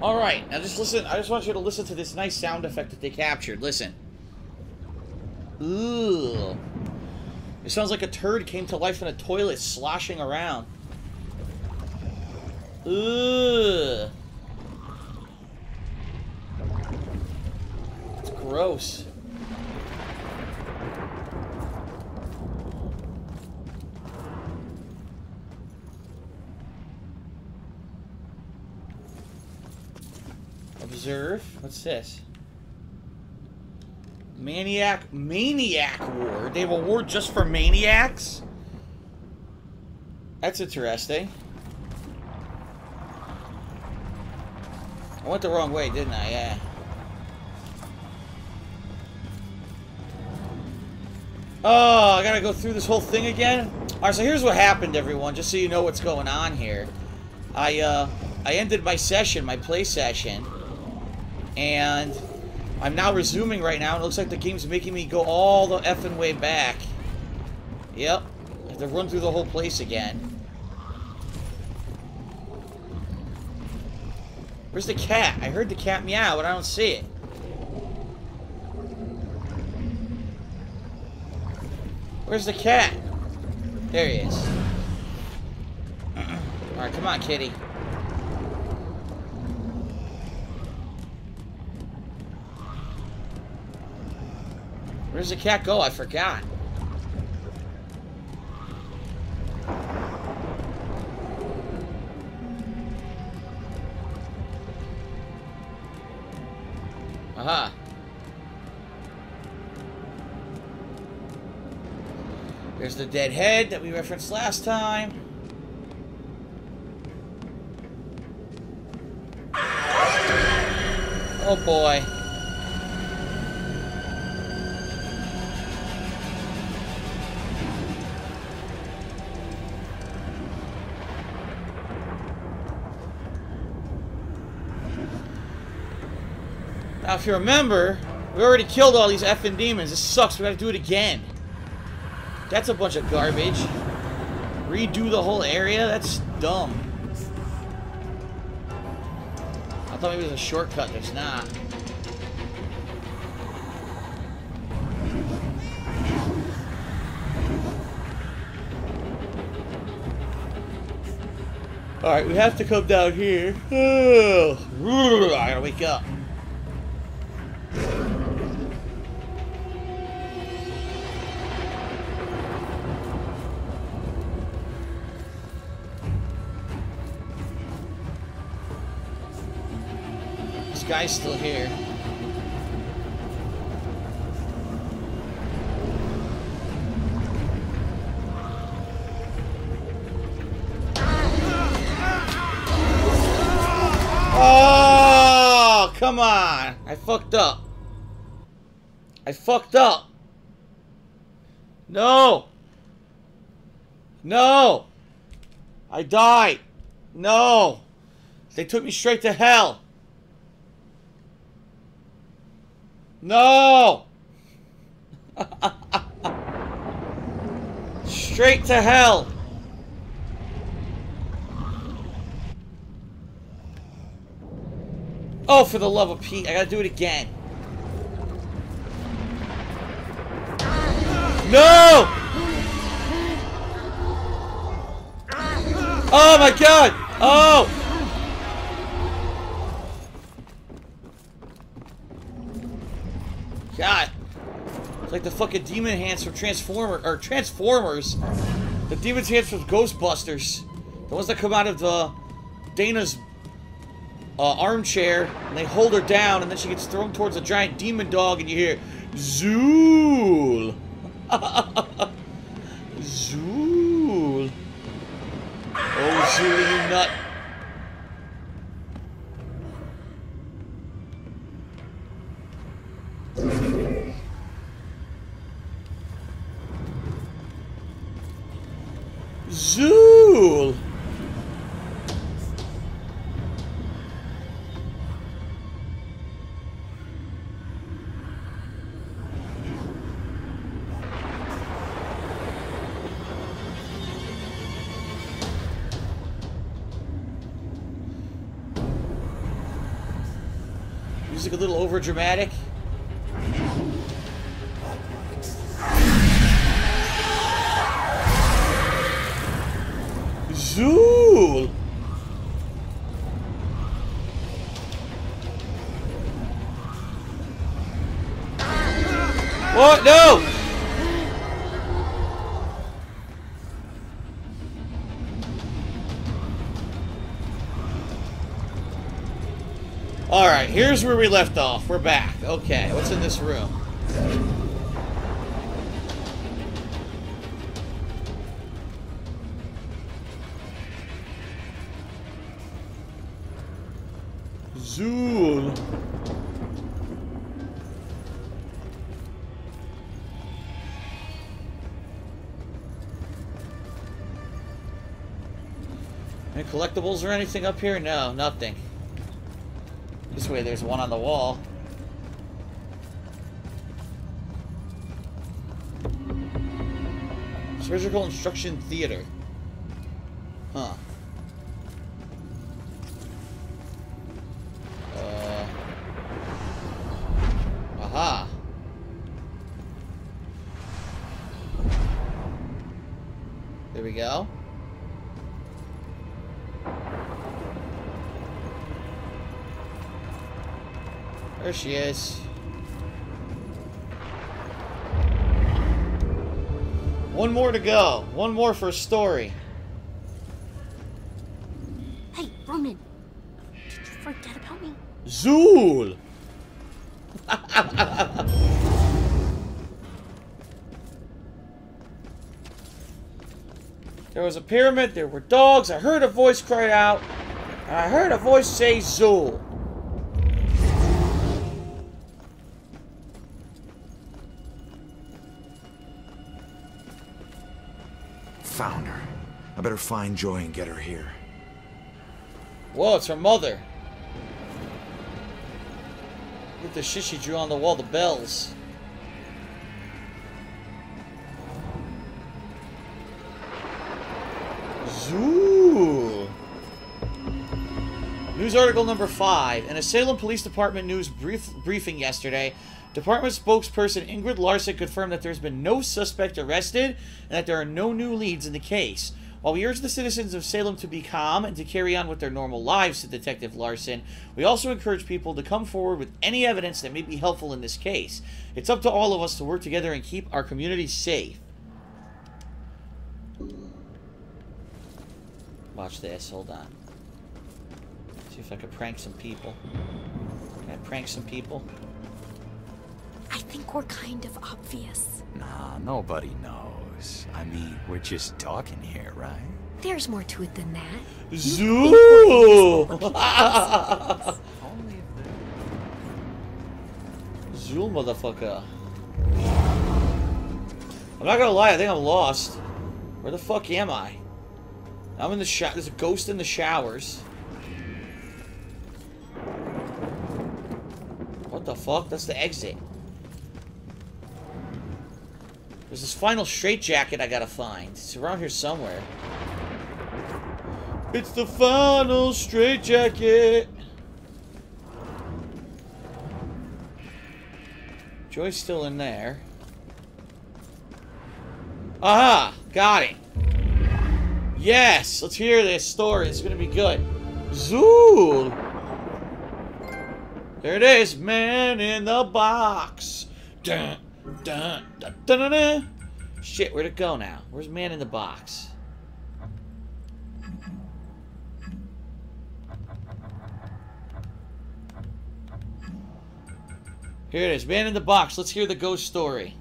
Alright, now just listen. I just want you to listen to this nice sound effect that they captured. Listen. Ooh. It sounds like a turd came to life in a toilet sloshing around. Ugh. It's gross. What's this? Maniac Maniac Award. They have a award just for maniacs? That's interesting. I went the wrong way, didn't I? Yeah. Oh, I gotta go through this whole thing again? Alright, so here's what happened, everyone, just so you know what's going on here. I, uh, I ended my session, my play session, and I'm now resuming right now, it looks like the game's making me go all the effing way back. Yep. I have to run through the whole place again. Where's the cat? I heard the cat meow, but I don't see it. Where's the cat? There he is. Alright, come on, kitty. Where's the cat go? I forgot. Aha. There's the dead head that we referenced last time. Oh boy. You remember, we already killed all these effing demons. This sucks. We gotta do it again. That's a bunch of garbage. Redo the whole area? That's dumb. I thought maybe there's a shortcut. There's not. Alright, we have to come down here. I gotta wake up. Guy's still here. Oh, come on. I fucked up. I fucked up. No. No. I died. No. They took me straight to hell. No. straight to hell. Oh, for the love of Pete, I gotta do it again. No! Oh my god! Oh! God. It's like the fucking demon hands from Transformer or Transformers. The demon's hands from Ghostbusters. The ones that come out of the Dana's uh, armchair, and they hold her down, and then she gets thrown towards a giant demon dog, and you hear Zuul. Zuul. Oh, Zuul, you nut. Zuul! Music a little over dramatic. Zuul! What? No! Alright, here's where we left off. We're back. Okay, what's in this room? Zuul. Any collectibles or anything up here? No, nothing. This way there's one on the wall. Surgical Instruction Theater. Huh. Go. There she is. One more to go. One more for a story. Hey, Ronan. Did you forget about me? Zuul! there was a pyramid, there were dogs, I heard a voice cry out, and I heard a voice say Zuul. Found her. I better find Joy and get her here. Whoa, it's her mother. Look at the shit she drew on the wall, the bells. Zoo. News article number five. In a Salem Police Department news brief briefing yesterday, Department spokesperson Ingrid Larson confirmed that there's been no suspect arrested and that there are no new leads in the case. While we urge the citizens of Salem to be calm and to carry on with their normal lives, said Detective Larson, we also encourage people to come forward with any evidence that may be helpful in this case. It's up to all of us to work together and keep our community safe. Watch this, hold on. See if I could prank some people. Can I prank some people? I think we're kind of obvious. Nah, nobody knows. I mean, we're just talking here, right? There's more to it than that. Zoo! Only if Zuul, motherfucker. I'm not gonna lie, I think I'm lost. Where the fuck am I? I'm in the shower. There's a ghost in the showers. What the fuck? That's the exit. There's this final straitjacket I gotta find. It's around here somewhere. It's the final straitjacket. Joy's still in there. Aha! Got it. Yes! Let's hear this story. It's gonna be good. Zuul! There it is. Man in the box. Dun, dun, dun, dun, dun, dun. Shit, where'd it go now? Where's man in the box? Here it is. Man in the box. Let's hear the ghost story.